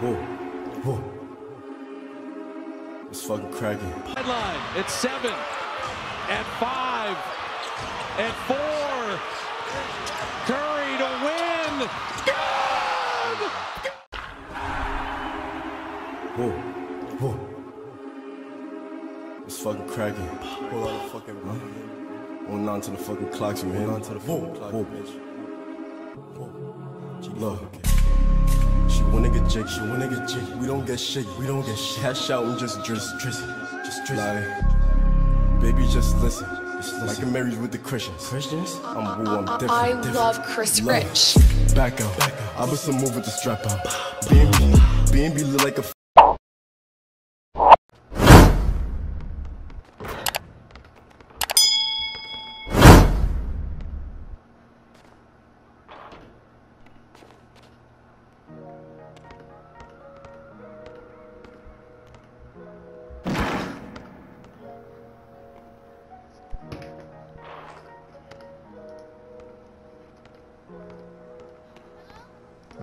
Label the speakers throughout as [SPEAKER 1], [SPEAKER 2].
[SPEAKER 1] Whoa, whoa. It's fucking cracking.
[SPEAKER 2] Headline at seven, at five, at four. Curry to win.
[SPEAKER 1] Whoa, whoa. It's fucking cracking. Hold on the fucking huh? On on to the fucking clocks, man. Hold on to the fucking clock, bitch. Look. She wanna get jig, she wanna get jig. We don't get shit, we don't get shit. Cash out and just drizz, drizz, just drizz. Like, baby, just listen. Just listen. Like a married with the Christians. Christians? I'm woo, I'm different.
[SPEAKER 3] I
[SPEAKER 1] different.
[SPEAKER 3] love Chris
[SPEAKER 1] Love.
[SPEAKER 3] Rich.
[SPEAKER 1] Back out. I bust a move with the strap out. B&B, B&B look like a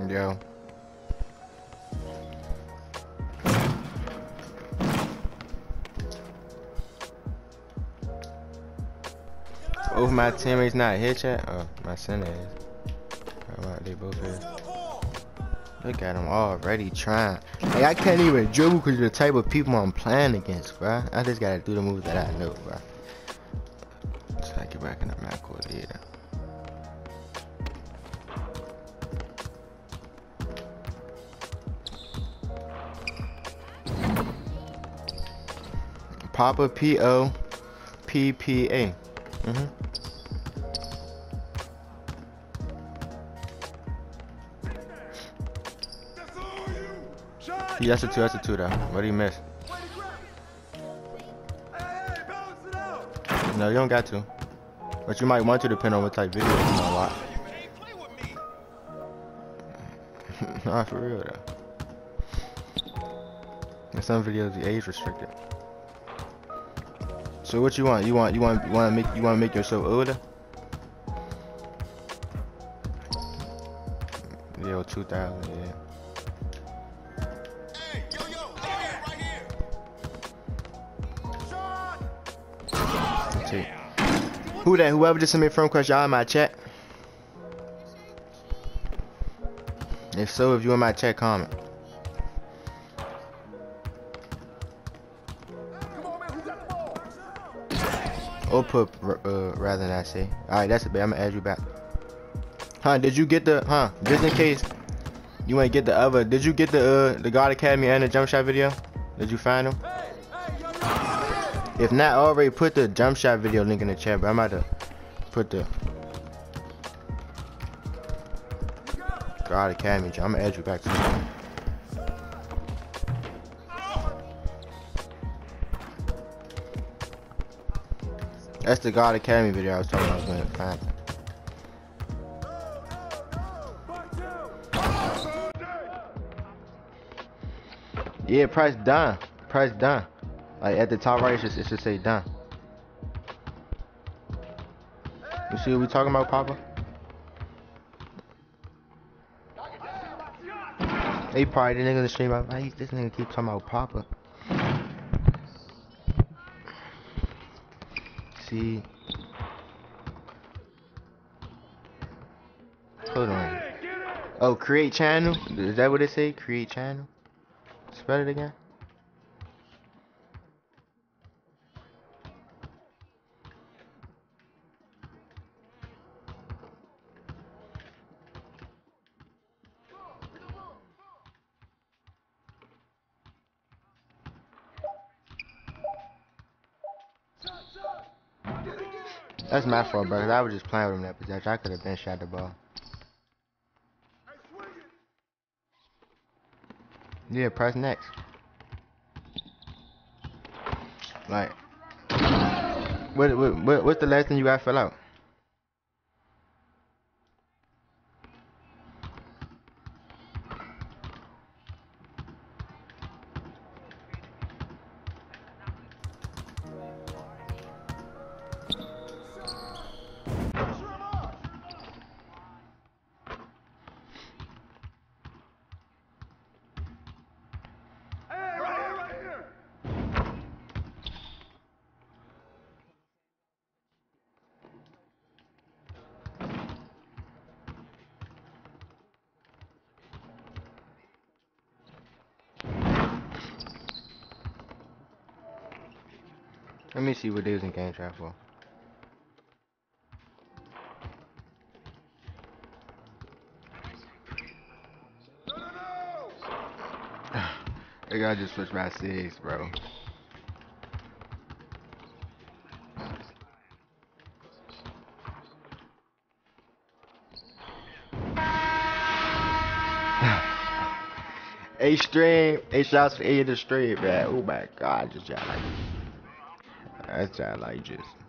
[SPEAKER 4] Yo. Oh, my teammates not hit yet? Oh, my center is. About they both is? Look at them already trying. Like, I can't even dribble because the type of people I'm playing against, bro. I just gotta do the moves that I know, bruh. So I get back in the map coordinator. Papa P O P P A. Mhm. Yeah, that's a two. That's a two, though. What do you miss? No, you don't got to. But you might want to, depend on what type video you to watch. nah, for real though. In some videos, the age restricted. So what you want? You want you want you want to make you want to make yourself older? Yo, 2000, yeah. Who that? Whoever just sent me a friend request, y'all in my chat. If so, if you in my chat, comment. Or put uh, rather than I say. Alright, that's a bit. I'm gonna add you back. Huh? Did you get the huh? Just in case you ain't get the other. Did you get the uh, the God Academy and the jump shot video? Did you find them? If not, already put the jump shot video link in the chat. But I'm about to put the God Academy. I'm gonna add you back to. That's the God Academy video I was talking about. I was gonna find. Yeah, price done. Price done. Like at the top right, it should, it should say done. You see what we talking about, Papa? They probably the nigga in the stream. Why this nigga keep talking about Papa? See. Hold on. Oh, create channel? Is that what it say? Create channel? Spell it again. That's my fault, bro. I was just playing with him that possession. I could have been shot the ball. Yeah, press next. Like, what, what, what, what's the last thing you got to fill out? Let me see what they was in game trap for. they gotta just switch my six, bro. A stream, eight shots for eight of the stream, man. Oh my god, just shot like that's shot